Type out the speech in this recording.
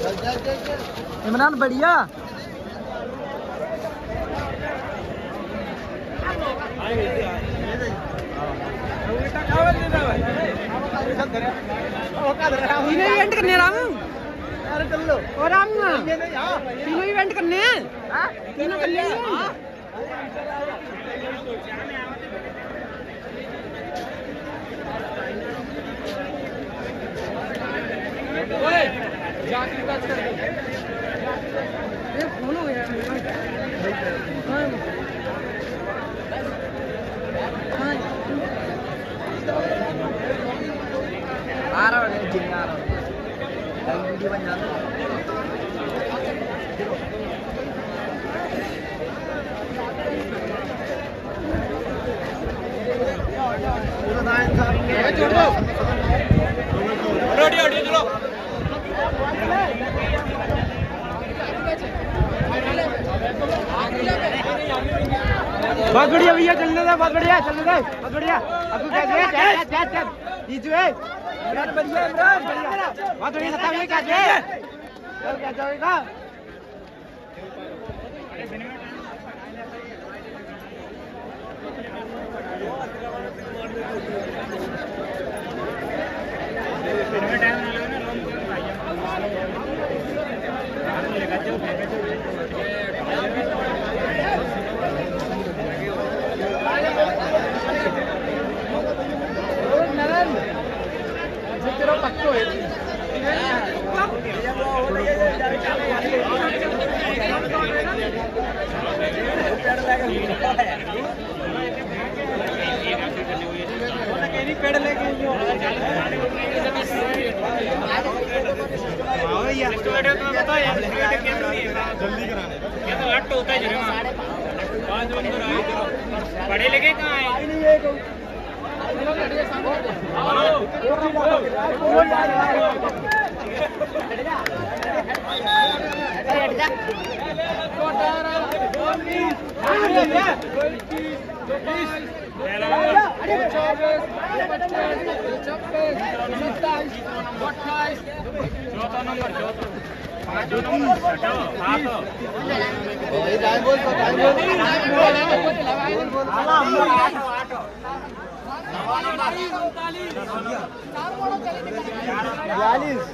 इमरान बढ़िया। तीनों इवेंट करने राम और राम तीनों इवेंट करने? हैं। तीनों करने हैं ये फ़ोन हो गया हाँ। हाँ। आ रहा है जिंग आ रहा। है वीडियो बन जाता छोड़। दो ऑडियो ऑडियो चलो। बहुत बढ़िया भैया चलने दे बहुत बढ़िया चलने दे बहुत बढ़िया तू कैसे है चल चल चल ये जो है इमरान बढ़िया इमरान बढ़िया बहुत बढ़िया सत्ता में कैसे है चल कैसे होएगा पढ़े लिखे कहाँ है? चौथा नंबर चौथा पाँचों नंबर हटाओ हाथों बयालीस।